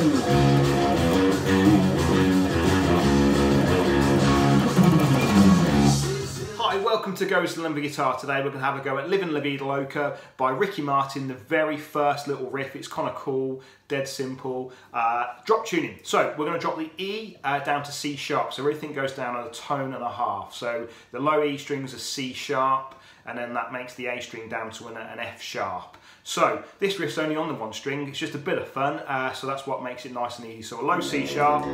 Mm. Welcome to Goes to 11 Guitar. Today we're going to have a go at Livin' La Vida Loca by Ricky Martin, the very first little riff. It's kind of cool, dead simple. Uh, drop tuning. So we're going to drop the E uh, down to C sharp. So everything goes down a tone and a half. So the low E string is a C sharp, and then that makes the A string down to an, an F sharp. So this riff's only on the one string. It's just a bit of fun, uh, so that's what makes it nice and easy. So a low C sharp.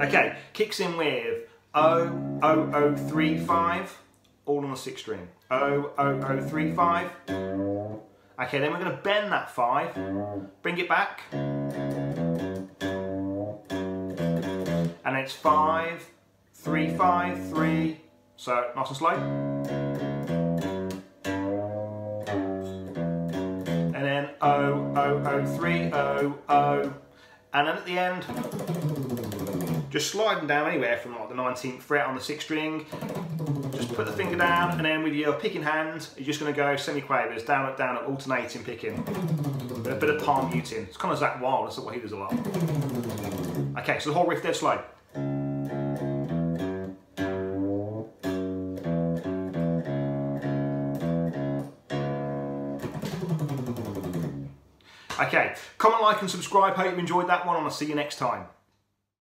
Okay, kicks in with O, O, O, 3, 5, all on the sixth string. O, O, O, 3, 5. Okay, then we're going to bend that 5, bring it back. And it's 5, 3, 5, 3. So, nice and slow. And then O, O, O, 3, O, O. And then at the end, just sliding down anywhere from like the 19th fret on the sixth string. Just put the finger down and then with your picking hand, you're just gonna go semi-quavers, down up, down up, alternating picking. A bit of palm muting. It's kind of Zakk Wylde, that's what he does a lot. Okay, so the whole riff dead slow. Okay, comment, like and subscribe. Hope you enjoyed that one and I'll see you next time.